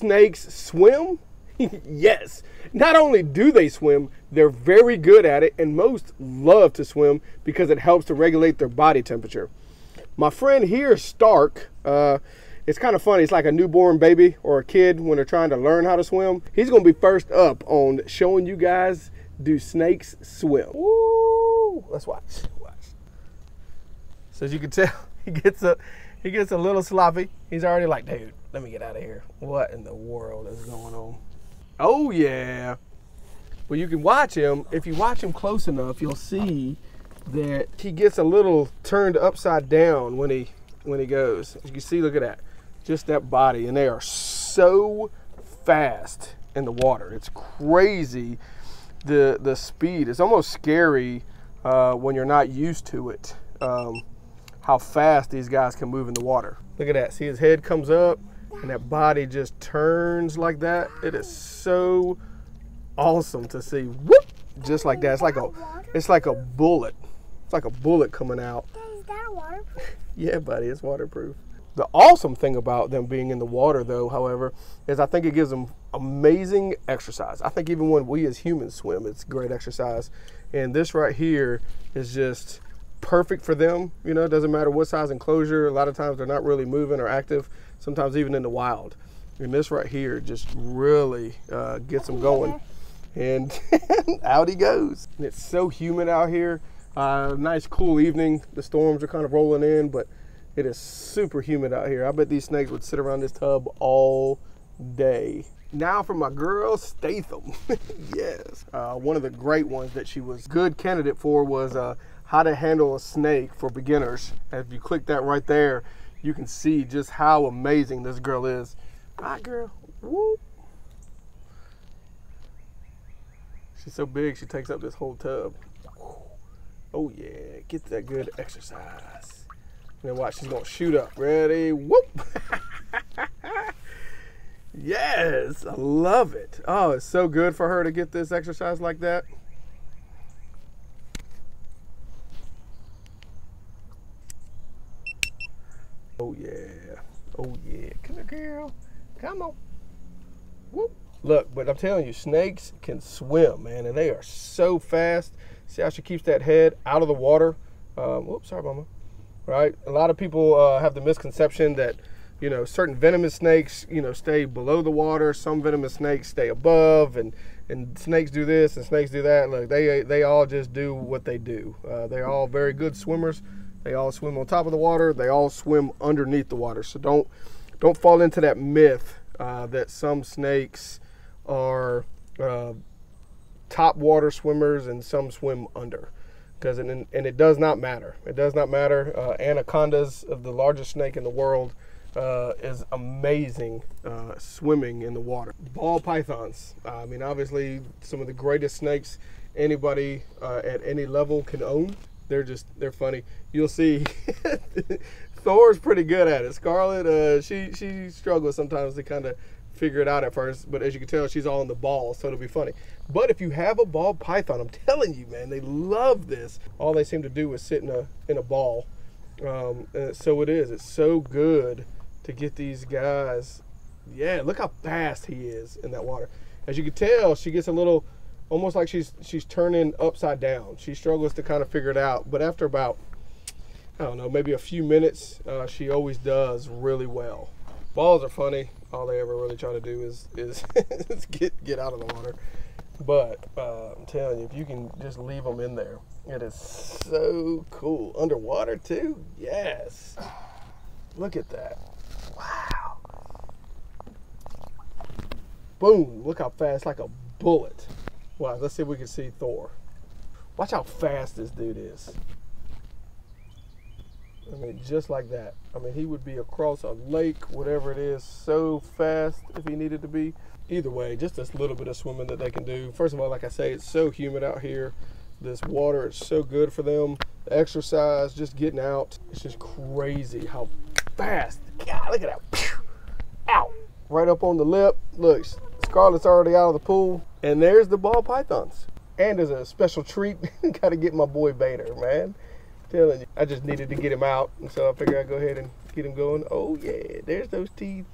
snakes swim? yes. Not only do they swim, they're very good at it, and most love to swim because it helps to regulate their body temperature. My friend here, Stark, uh, it's kind of funny. It's like a newborn baby or a kid when they're trying to learn how to swim. He's going to be first up on showing you guys do snakes swim. Woo! Let's watch. Watch. So as you can tell, he gets a he gets a little sloppy. He's already like, dude, let me get out of here. What in the world is going on? Oh yeah. Well, you can watch him. If you watch him close enough, you'll see that he gets a little turned upside down when he when he goes. As you can see, look at that. Just that body, and they are so fast in the water. It's crazy the the speed. It's almost scary uh, when you're not used to it. Um, how fast these guys can move in the water. Look at that. See his head comes up and that body just turns like that. It is so awesome to see. Whoop! Just like that. It's like a it's like a bullet. It's like a bullet coming out. Is that waterproof? Yeah, buddy, it's waterproof. The awesome thing about them being in the water, though, however, is I think it gives them amazing exercise. I think even when we as humans swim, it's great exercise. And this right here is just perfect for them. You know, it doesn't matter what size enclosure. A lot of times they're not really moving or active, sometimes even in the wild. And this right here just really uh, gets them going. And out he goes. And it's so humid out here. Uh, nice cool evening. The storms are kind of rolling in, but it is super humid out here. I bet these snakes would sit around this tub all day. Now for my girl Statham. yes, uh, one of the great ones that she was good candidate for was uh, how to handle a snake for beginners. And if you click that right there, you can see just how amazing this girl is. Hi, girl. Whoop. She's so big, she takes up this whole tub. Oh yeah, get that good exercise. And then watch, she's gonna shoot up. Ready? Whoop! yes, I love it. Oh, it's so good for her to get this exercise like that. Oh yeah. Oh yeah. Come here, girl. Come on. Whoop. Look, but I'm telling you, snakes can swim, man, and they are so fast. See how she keeps that head out of the water? Um, whoops, sorry, mama. Right? A lot of people uh, have the misconception that, you know, certain venomous snakes, you know, stay below the water. Some venomous snakes stay above, and and snakes do this and snakes do that. Look, they they all just do what they do. Uh, they're all very good swimmers. They all swim on top of the water. They all swim underneath the water. So don't don't fall into that myth uh, that some snakes are uh, top water swimmers and some swim under. Because and, and it does not matter. It does not matter. Uh, anacondas of the largest snake in the world uh, is amazing uh, swimming in the water. Ball pythons. I mean, obviously, some of the greatest snakes anybody uh, at any level can own they're just they're funny. You'll see Thor's pretty good at it. Scarlet, uh, she she struggles sometimes to kind of figure it out at first, but as you can tell, she's all in the ball, so it'll be funny. But if you have a ball python, I'm telling you, man, they love this. All they seem to do is sit in a in a ball. Um, so it is. It's so good to get these guys. Yeah, look how fast he is in that water. As you can tell, she gets a little almost like she's she's turning upside down. She struggles to kind of figure it out, but after about I don't know, maybe a few minutes, uh, she always does really well. Balls are funny. All they ever really try to do is is, is get get out of the water. But uh, I'm telling you, if you can just leave them in there, it is so cool. Underwater too? Yes. Look at that. Wow. Boom. Look how fast, like a bullet. Wow, let's see if we can see Thor. Watch how fast this dude is. I mean, just like that. I mean, he would be across a lake, whatever it is, so fast if he needed to be. Either way, just this little bit of swimming that they can do. First of all, like I say, it's so humid out here. This water is so good for them. The exercise, just getting out. It's just crazy how fast. God, look at that. Out. Right up on the lip. Look, Scarlett's already out of the pool. And there's the ball pythons. And as a special treat, got to get my boy Bader, man. Telling you, I just needed to get him out. And so I figured I'd go ahead and get him going. Oh, yeah, there's those teeth.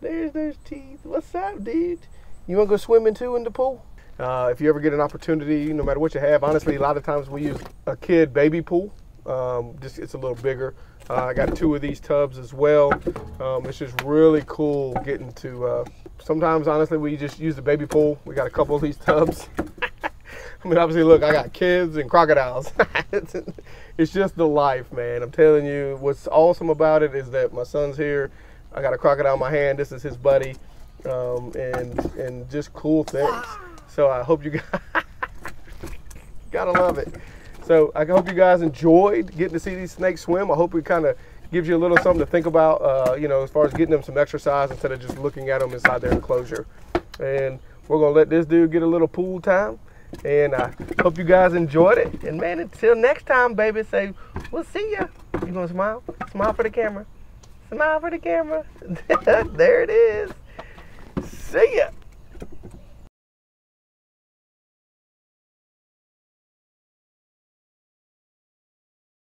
There's those teeth. What's up, dude? You want to go swimming too in the pool? Uh, if you ever get an opportunity, no matter what you have, honestly, a lot of times we use a kid baby pool. Um, just it's a little bigger. Uh, I got two of these tubs as well. Um, it's just really cool getting to. Uh, sometimes, honestly, we just use the baby pool. We got a couple of these tubs. I mean, obviously, look, I got kids and crocodiles. it's, it's just the life, man. I'm telling you, what's awesome about it is that my son's here. I got a crocodile in my hand. This is his buddy, um, and and just cool things. So I hope you guys gotta love it. So I hope you guys enjoyed getting to see these snakes swim. I hope it kind of gives you a little something to think about, uh, you know, as far as getting them some exercise instead of just looking at them inside their enclosure. And we're gonna let this dude get a little pool time. And I hope you guys enjoyed it. And man, until next time, baby, say, we'll see ya. You gonna smile? Smile for the camera. Smile for the camera. there it is. See ya.